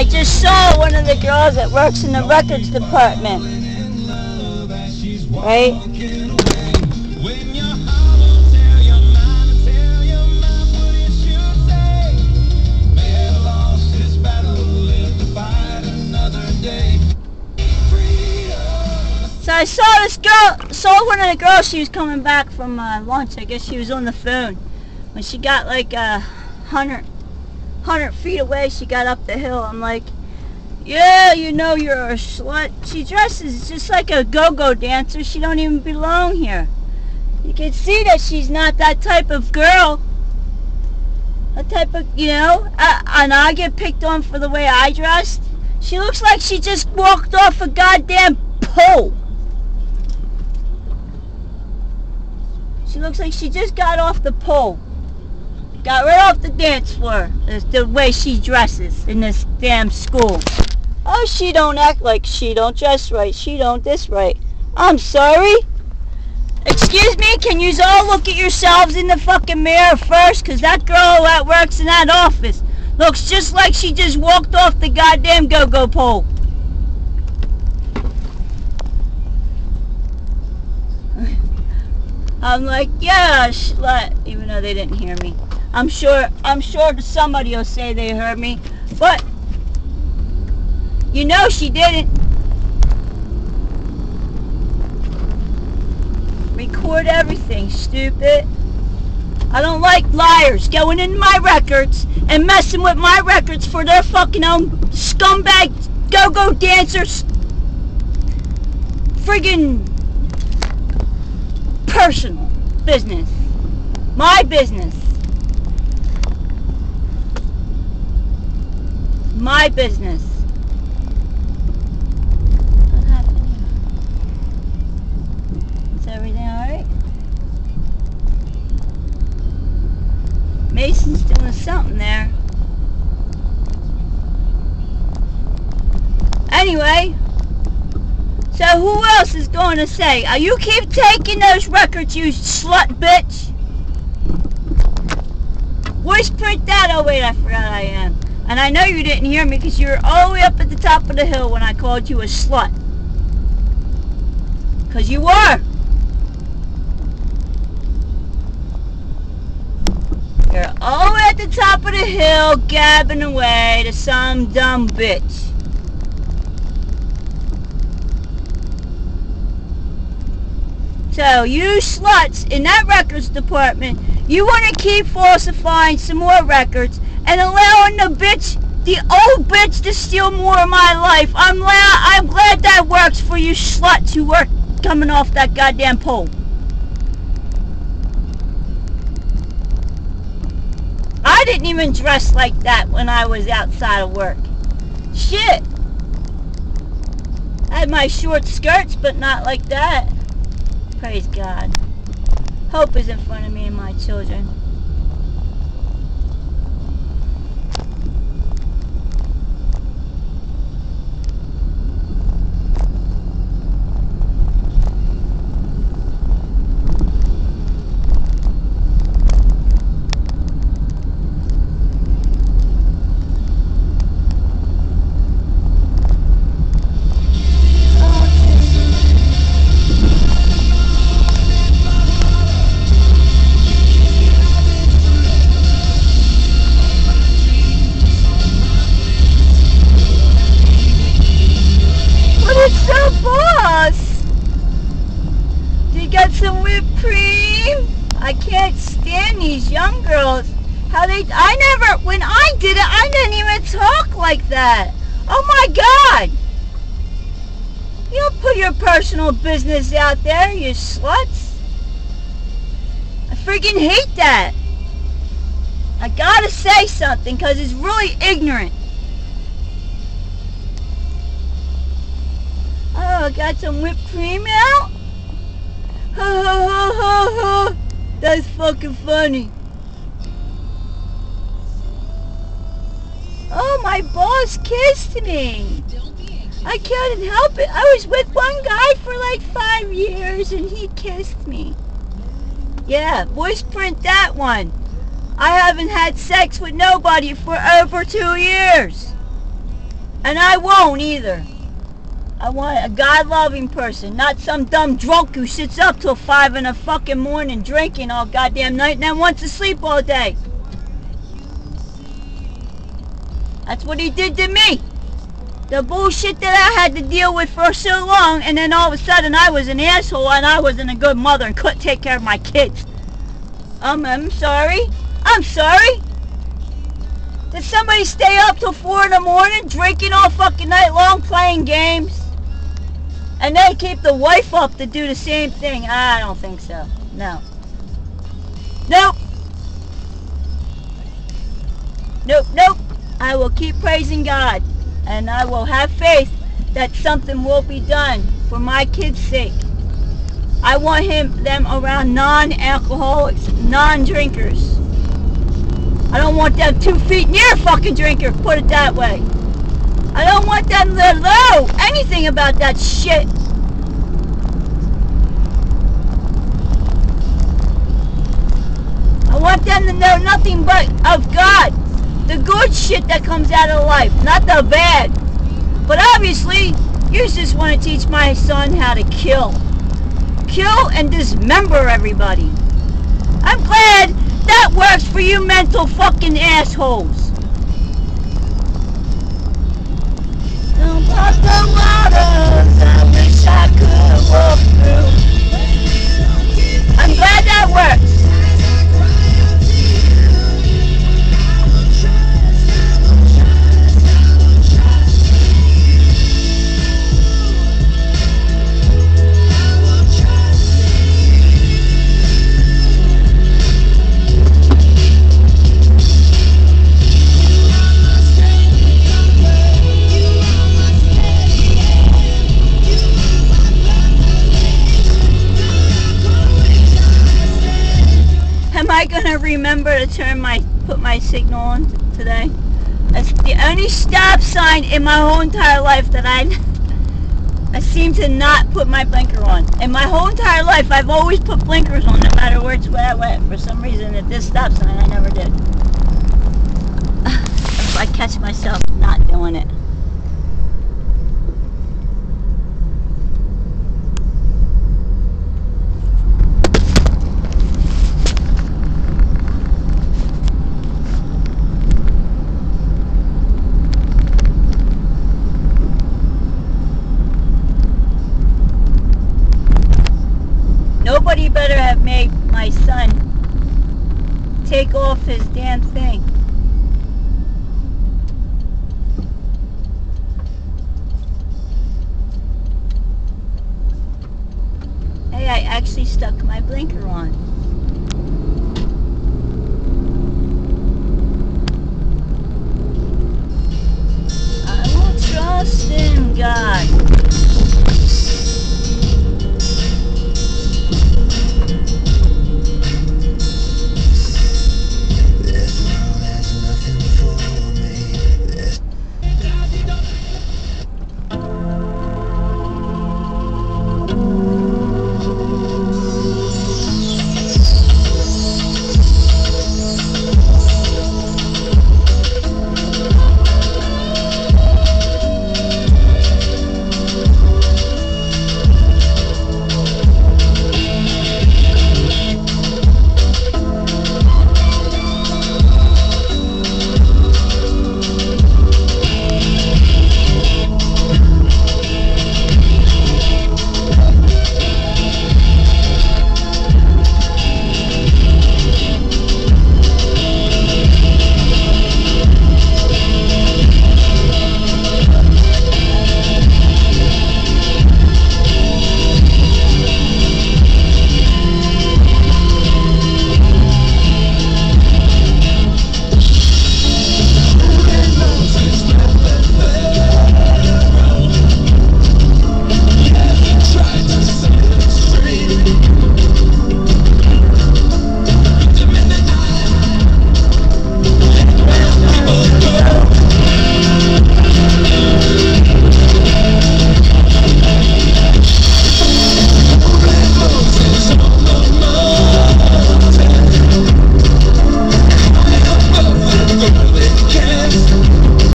I just saw one of the girls that works in the records department. Right? So I saw this girl, saw one of the girls, she was coming back from uh, lunch. I guess she was on the phone. When she got like a hundred, hundred feet away, she got up the hill. I'm like, yeah, you know you're a slut. She dresses just like a go-go dancer. She don't even belong here. You can see that she's not that type of girl. A type of, you know, uh, and I get picked on for the way I dressed. She looks like she just walked off a goddamn pole. She looks like she just got off the pole. Got right off the dance floor. That's the way she dresses in this damn school. Oh, she don't act like she don't dress right. She don't this right. I'm sorry. Excuse me, can you all look at yourselves in the fucking mirror first? Because that girl that works in that office looks just like she just walked off the goddamn go-go pole. I'm like, yeah, slut, even though they didn't hear me. I'm sure, I'm sure somebody will say they heard me, but you know she didn't. Record everything, stupid. I don't like liars going in my records and messing with my records for their fucking own scumbag go-go dancers. Friggin' personal business. My business. My business. What happened here? Is everything alright? Mason's doing something there. Anyway, so who else is going to say, oh, you keep taking those records, you slut bitch? Voice print that. Oh wait, I forgot I am. And I know you didn't hear me because you were all the way up at the top of the hill when I called you a slut. Because you were. You're all the way at the top of the hill gabbing away to some dumb bitch. So you sluts in that records department, you want to keep falsifying some more records and allowing the bitch, the old bitch, to steal more of my life. I'm glad, I'm glad that works for you sluts who work coming off that goddamn pole. I didn't even dress like that when I was outside of work. Shit. I had my short skirts, but not like that. Praise God. Hope is in front of me and my children. I can't stand these young girls. How they I never, when I did it, I didn't even talk like that. Oh my God. You don't put your personal business out there, you sluts. I freaking hate that. I gotta say something because it's really ignorant. Oh, got some whipped cream out? Ha ha ha ha ha. That's fucking funny. Oh, my boss kissed me. I couldn't help it. I was with one guy for like five years and he kissed me. Yeah, voice print that one. I haven't had sex with nobody for over two years. And I won't either. I want a God-loving person, not some dumb drunk who sits up till 5 in the fucking morning drinking all goddamn night and then wants to sleep all day. That's what he did to me. The bullshit that I had to deal with for so long and then all of a sudden I was an asshole and I wasn't a good mother and couldn't take care of my kids. Um, I'm sorry. I'm sorry. Did somebody stay up till 4 in the morning drinking all fucking night long playing games? And they keep the wife up to do the same thing. I don't think so. No. Nope. Nope, nope. I will keep praising God. And I will have faith that something will be done for my kids' sake. I want him them around non-alcoholics, non-drinkers. I don't want them two feet near a fucking drinker, put it that way. I don't want them to know anything about that shit. I want them to know nothing but of God. The good shit that comes out of life, not the bad. But obviously, you just want to teach my son how to kill. Kill and dismember everybody. I'm glad that works for you mental fucking assholes. Pop the waters, remember to turn my put my signal on today? That's the only stop sign in my whole entire life that I I seem to not put my blinker on. In my whole entire life, I've always put blinkers on, no matter which way I went. For some reason, at this stop sign, I never did. I catch myself nobody better have made my son take off his damn thing. Hey, I actually stuck my blinker on. I will trust in God.